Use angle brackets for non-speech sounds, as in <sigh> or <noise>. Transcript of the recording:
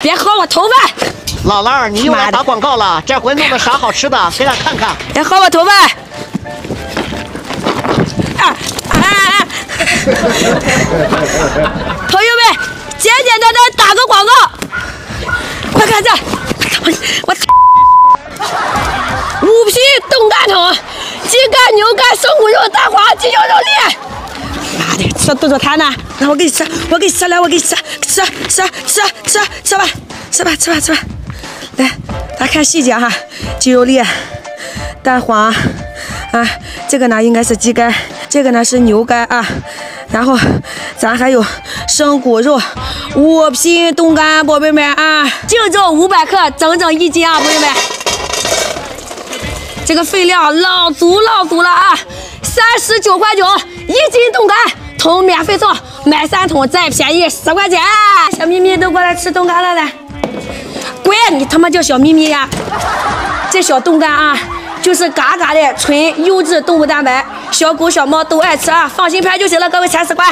别薅我头发！老二，你又来打广告了，这回弄的啥好吃的？给俺看看。别薅我头发！啊啊啊！朋友们，简简单单打个广告，快看这，我 <laughs> 五皮冻干桶，鸡肝、牛肝、生骨肉、蛋黄、鸡肉肉粒。的，吃多少摊呢？那我给你吃，我给你吃，来，我给你吃，吃吃吃吃吃吧，吃吧吃吧吃吧。来，大家看细节哈，鸡肉粒、蛋黄啊，这个呢应该是鸡肝，这个呢是牛肝啊，然后咱还有生骨肉，五拼冻干，宝贝们啊，净重五百克，整整一斤啊，朋友们。这个分量老足老足了啊，三十九块九一斤冻干，桶免费送，买三桶再便宜十块钱。小咪咪都过来吃冻干了来，乖！你他妈叫小咪咪呀？这小冻干啊，就是嘎嘎的纯优质动物蛋白，小狗小猫都爱吃啊，放心拍就行了，各位铲屎官。